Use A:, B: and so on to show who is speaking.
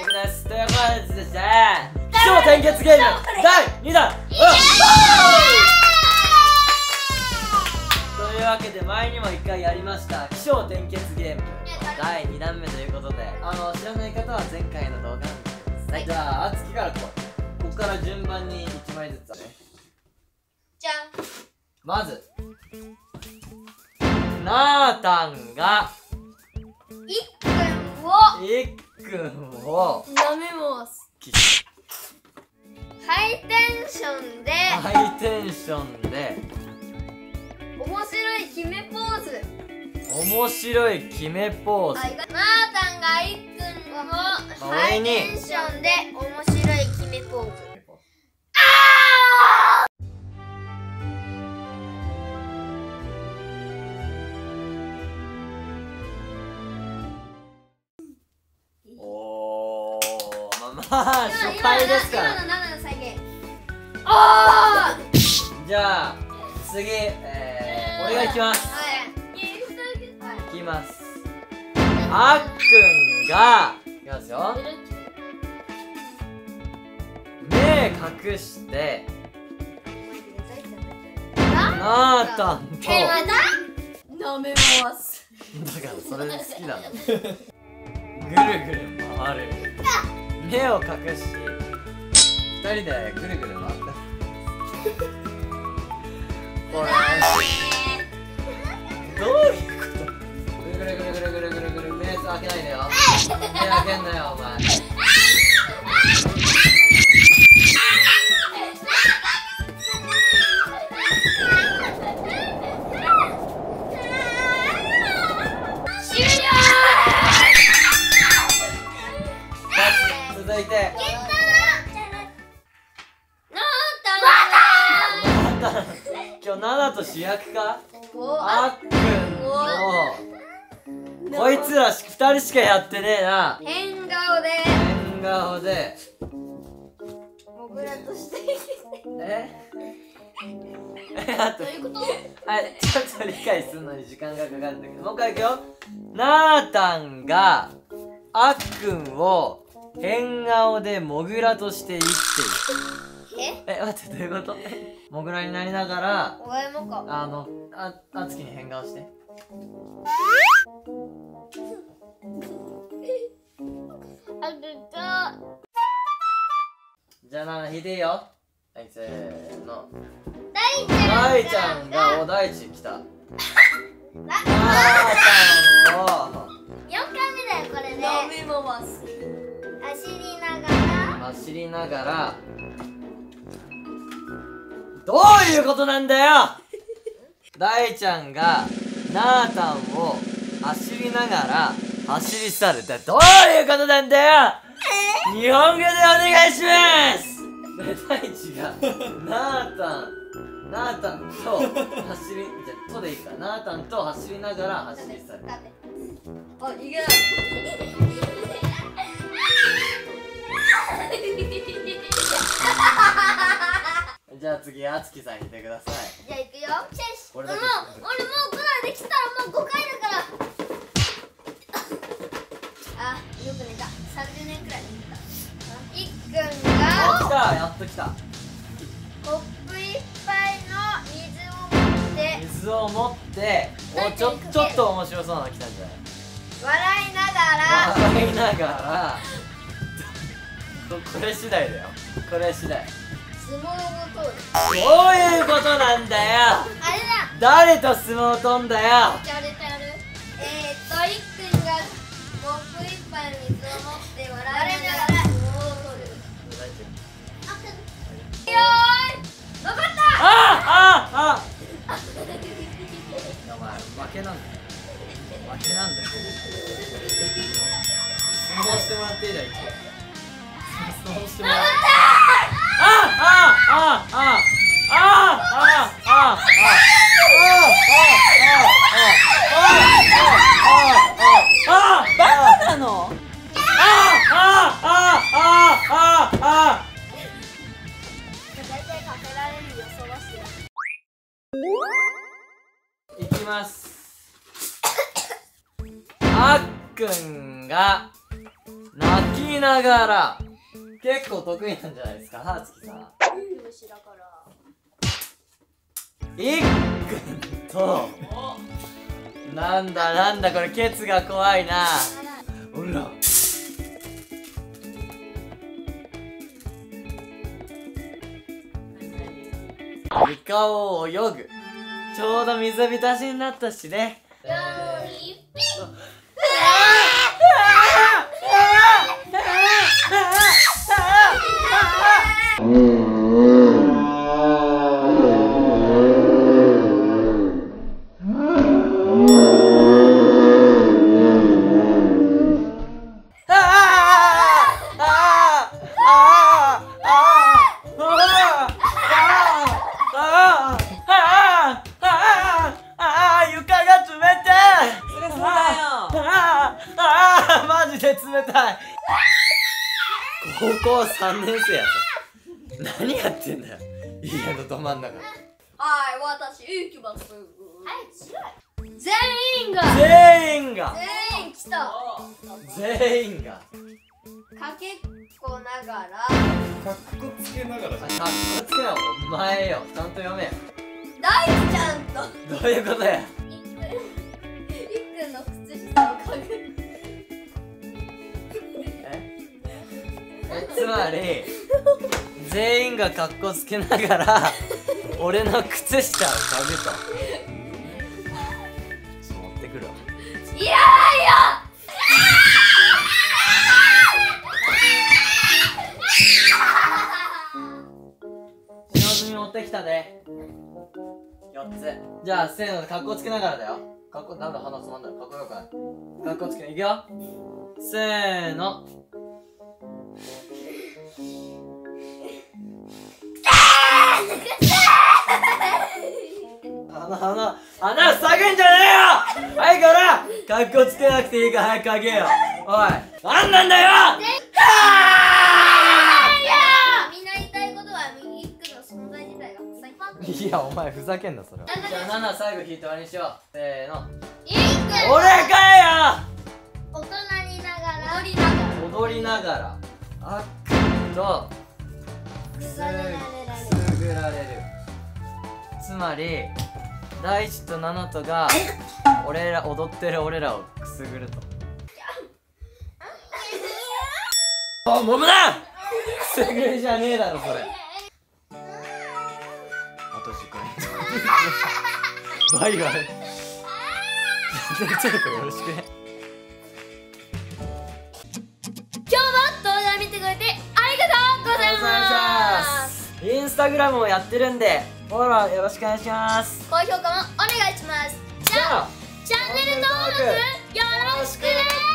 A: 僕です。ということでですね気象転結ゲーム。第2弾。う んというわけで前にも1回やりました気象転結ゲーム。第2弾目ということであの知らない方は前回の動画を見てください。じゃああつきからこう。ここから順番に1枚ずつね。
B: じゃん。
A: まずなーたんが
B: いっくんを
A: いっくんを
B: 舐めます。
A: き
B: ハイテンションで。
A: ハイテンションで
B: 面白い決めポーズ。
A: 面白い決めポーズ。
B: なーたんがいっくんをハイテンションで面白い決めポーズ
A: あまあ初回ですから
B: 今の7の再現あー
A: じゃあ次えー、俺が行きます
B: はい
A: 行きます。あっくんがいきます。よ目隠してなーたんと。
B: えまた舐めます
A: だからそれで好きなの。ぐるぐる回る目を隠し二人でぐるぐる回ったほらどういうこと？ぐるぐるぐるぐるぐるぐるぐる目開けないでよ。目開けんなよお前。続いて。今日ナナと主役か？
B: お。
A: あっくん。のこいつらし二人しかやってねえな。
B: 変顔で。
A: 変顔で。
B: モグラとして。
A: え？えあと。
B: どういうこと？
A: はいちょっと理解するのに時間がかかるんだけどもう一回いくよ。なーたんがあっくんを変顔でモグラとして生きてい
B: え？
A: るえ待ってどういうこと？モグラになりながら
B: お前もか。
A: あのああつきに変顔して。
B: あるか
A: じゃあなな引いていいよ。はいせーの。
B: 大ちゃん
A: 大ちゃんがお大地来た。なーた。んを。
B: 4回目だよこれで
C: 飲みます
B: 走りながら。
A: 走りながら。どういうことなんだよ。大ちゃんがなーたんを走りながら走り去るだどういうことなんだよ。日本語でお願いします。で 大地が なーたんなーたんと走りじゃあとでいいか。なーたんと走りながら走り去る。
C: あいけ
A: じゃあ次あつきさん引いてください。
B: じゃあ行くよ。シェシもう俺もうこんなんできたらもう5回だから。あよく寝た。30年くらい寝た。いっくん
A: あ来
B: が
A: た。やっと来た。
B: コップいっぱいの水を持って。
A: 水を持っておちょちょっと面白そうなの来たんじゃない？
B: 笑いながら。
A: 笑いながらここれ次第だよ。これ次第。
B: 相撲を取る
A: どういうことなんだよ。
B: あれだ。
A: 誰と相撲取んだよ。
B: じゃあやる。やるえー、っといっくんがコップ一杯の水を持って笑いながら相撲を取る。よーい。分かった。
A: あああ。おますあっくんが泣きながら結構得意なんじゃないですかはつきさん。
B: 虫だから
A: いっくんと。なんだなんだこれケツが怖いな。ほら。床を泳ぐ。ちょうど水浸しになったしね。
B: よーい。ピ
A: 床あーあーマジで冷たい。高校3年生やぞ。何やってんだよ。家のど真ん中。
C: はい私行きます
B: 全員が。
A: 全員が。
B: 全員来た。
A: 全員が。
B: かけっこながら。
D: かっこつけながら
A: あかっこつけよお前よ。ちゃんと読めよ。
B: 大ちゃんと。
A: どういうことやつまり全員がかっこつけながら俺の靴下を嗅ぐと。ちょっと持ってくるわ。
B: いらないよ
A: 使用済み持ってきたで。4つ。じゃあせーのかっこつけながらだよ。かっこなんだ鼻つまんだよかっこよくない。かっこつけい。くよ。せーの。鼻鼻鼻塞ぐんじゃねえよ。はいから。かっこつけなくていいから早くかけよおい。なんなんだよ。
B: い
A: やお前ふざけんなそれは。じゃあ7最後引いて終わりにしよう。せーの。
B: いっくん
A: 俺か
B: 大人にながら。踊りながら。
A: よ踊りながらあっくんと。くす
B: くされられる
A: くすぐられる。つまり大地とナナトが俺ら踊ってる俺らをくすぐると。あもむなくすぐりじゃねえだろそれバイバイ。ちょっとよろしくね。
B: 今日も動画見てくれてありがとうございます。
A: インスタグラムもやってるんでフォローよろしくお願いします。
B: 高評価もお願いします。じゃあチャンネル登録よろしくね。